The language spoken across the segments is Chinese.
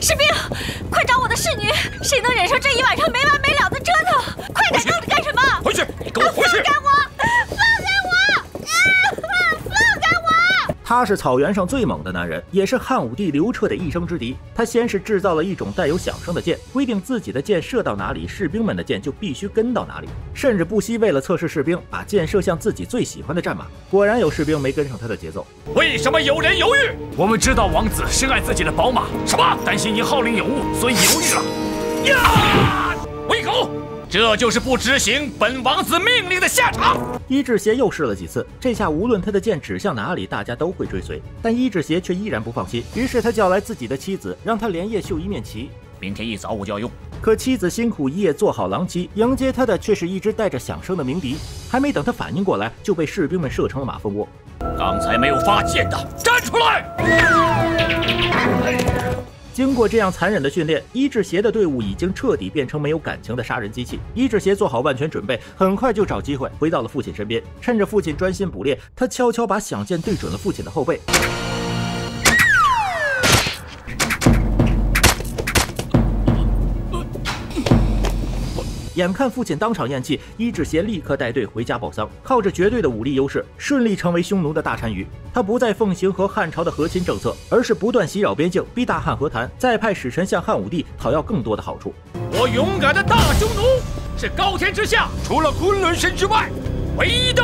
士兵，快找我的侍女！谁能忍受这一晚上没完没了的折腾？快点，到底干什么？回去！你给我回去！放开我！放开我！放开我！他是草原上最猛的男人，也是汉武帝刘彻的一生之敌。他先是制造了一种带有响声的箭，规定自己的箭射到哪里，士兵们的箭就必须跟到哪里，甚至不惜为了测试士兵，把箭射向自己最喜欢的战马。果然有士兵没跟上他的节奏。为什么有人犹豫？我们知道王子深爱自己的宝马，什么？担心你号令有误，所以犹豫了。呀！这就是不执行本王子命令的下场。伊志邪又试了几次，这下无论他的剑指向哪里，大家都会追随。但伊志邪却依然不放心，于是他叫来自己的妻子，让他连夜绣一面旗，明天一早我就要用。可妻子辛苦一夜做好狼旗，迎接他的却是一只带着响声的鸣笛。还没等他反应过来，就被士兵们射成了马蜂窝。刚才没有发现的，站出来！经过这样残忍的训练，伊志邪的队伍已经彻底变成没有感情的杀人机器。伊志邪做好万全准备，很快就找机会回到了父亲身边。趁着父亲专心捕猎，他悄悄把响箭对准了父亲的后背。眼看父亲当场咽气，伊志邪立刻带队回家报丧，靠着绝对的武力优势，顺利成为匈奴的大单于。他不再奉行和汉朝的和亲政策，而是不断袭扰边境，逼大汉和谈，再派使臣向汉武帝讨要更多的好处。我勇敢的大匈奴是高天之下除了昆仑神之外唯一的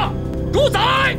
主宰。